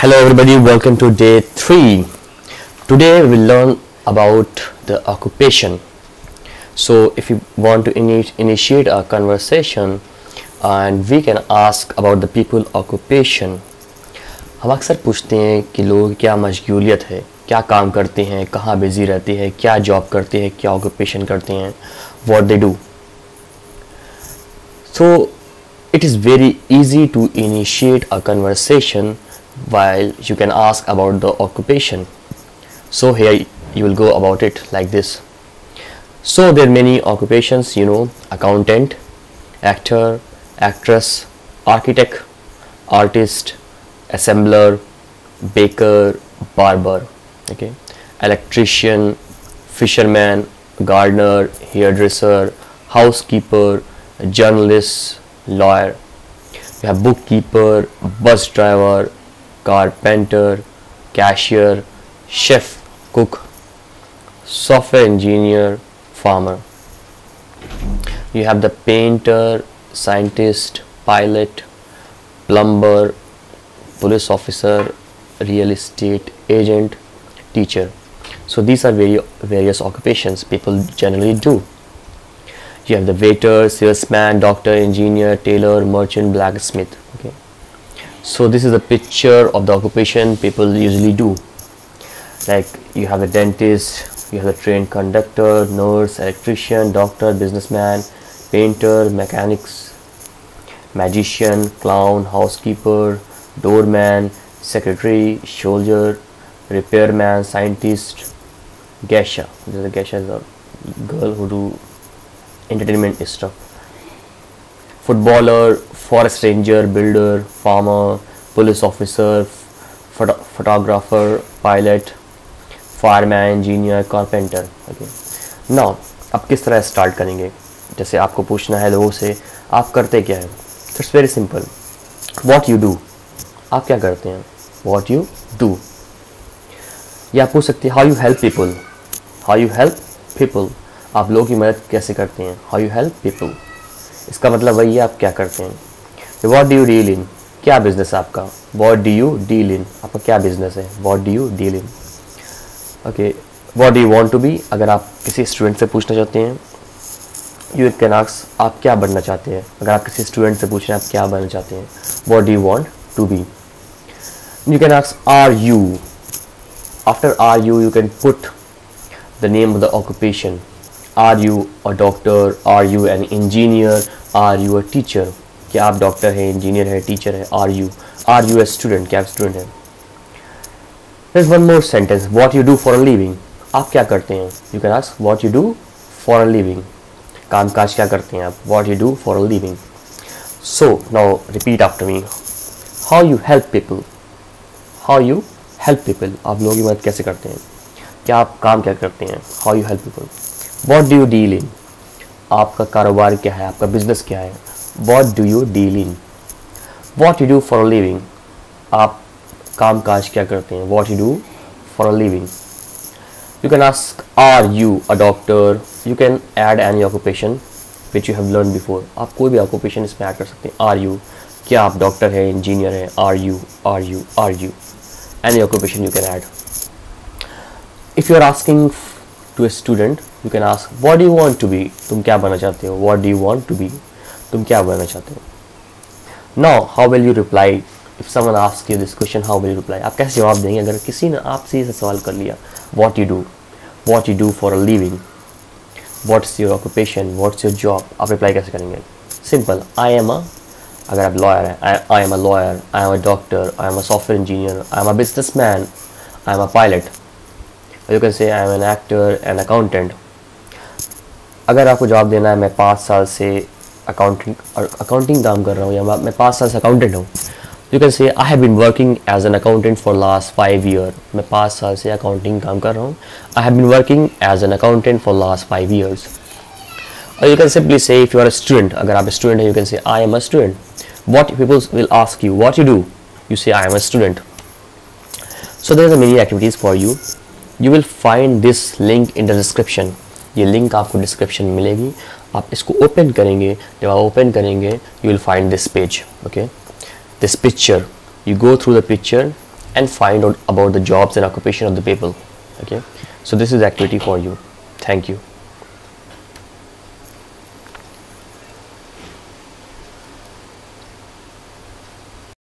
Hello everybody, welcome to day 3. Today we will learn about the occupation. So if you want to ini- initiate a conversation and we can ask about the people occupation. हम अक्सर पूछते हैं कि लोग क्या मशगूलियत है क्या काम करते हैं कहाँ बिज़ी रहते हैं क्या जॉब करते हैं क्या ऑक्यूपेशन करते हैं what they do So it is very easy to initiate a conversation while you can ask about the occupation. So here you will go about it like this. So there are many occupations, you know, accountant, actor, actress, architect, artist, assembler, baker, barber, okay, electrician, fisherman, gardener, hairdresser, housekeeper, journalist, lawyer. You have bookkeeper, bus driver, carpenter, cashier, chef, cook, software engineer, farmer. You have the painter, scientist, pilot, plumber, police officer, real estate agent, teacher. So these are very various occupations people generally do. You have the waiter, salesman, doctor, engineer, tailor, merchant, blacksmith. Okay. So this is a picture of the occupation people usually do. Like you have a dentist, you have a train conductor, nurse, electrician, doctor, businessman, painter, mechanics, magician, clown, housekeeper, doorman, secretary, soldier, repairman, scientist, geisha. This is a geisha is a girl who do entertainment stuff. Footballer, forest ranger builder farmer police officer photographer pilot fireman engineer carpenter okay now अब किस तरह start करेंगे? जैसे आपको पूछना है लोगों से आप करते क्या हैं? It's very simple what you do आप क्या करते हैं? व्हाट यू डू या पूछ सकते हैं how you help people how you help people आप लोगों की मदद कैसे करते हैं? हाउ यू हेल्प पीपल इसका मतलब वही है आप क्या करते हैं? What do you deal in क्या बिज़नेस है आपका? What do you deal in आपका क्या बिज़नेस है? What do you deal in okay what do you want to be अगर आप किसी स्टूडेंट से पूछना चाहते हैं यू कैन आस्क आप क्या बनना चाहते हैं? अगर आप किसी स्टूडेंट से पूछ रहे हैं, आप क्या बनना चाहते हैं? What do you want to be you can ask are you after are you you can put the name of the occupation. Are you a doctor are you an engineer are you a teacher क्या आप doctor हैं engineer हैं teacher हैं? Are you are you a student क्या आप student हैं? This one more sentence what you do for a living आप क्या करते हैं? You can ask what you do for a living काम काज क्या करते हैं आप? What you do for a living so now repeat after me how you help people how you help people आप लोगों की मदद कैसे करते हैं? क्या आप काम क्या करते हैं? How you help people What do you deal in आपका कारोबार क्या है? आपका बिज़नेस क्या है? What do you deal in what you do for living आप काम काज क्या करते हैं? What you do for living you can ask are you a doctor you can add any occupation which you have learn before आप कोई भी occupation इसमें ऐड कर सकते हैं। आर यू क्या आप डॉक्टर हैं? इंजीनियर हैं? Are you are you are you any occupation you can add if you are asking to a student you can ask what you want to be तुम क्या बनना चाहते हो? What do you want to be तुम क्या बनना चाहते हो? Now how will you reply if someone ask you this question how will you reply आप कैसे जवाब देंगे? अगर किसी ने आपसे ये सवाल कर लिया what you do what you do for a living what's your occupation what's your job आप रिप्लाई कैसे करेंगे? सिंपल आई एम अ अगर आप लॉयर हैं I am a lawyer I am a doctor I am a software engineer I am a business man I am a pilot you can say I am an actor an accountant अगर आपको जवाब देना है, मैं पाँच साल से accounting accounting काम कर रहा हूँ, या मैं पाँच साल से अकाउंटेंट हूँ you can say I have been working as an accountant for last five year मैं पाँच साल से अकाउंटिंग काम कर रहा हूँ। I have been working as an accountant for last five years और you can simply say if you are student अगर आप स्टूडेंट हैं you can say I am a student what people will ask you what you do you say I am a student so there are many activities for you you will find this link in the description ये link आपको description में मिलेगी। आप इसको open करेंगे। जब आप open करेंगे you will find this page okay this picture you go through the picture and find out about the jobs and occupation of the people okay so this is activity for you thank you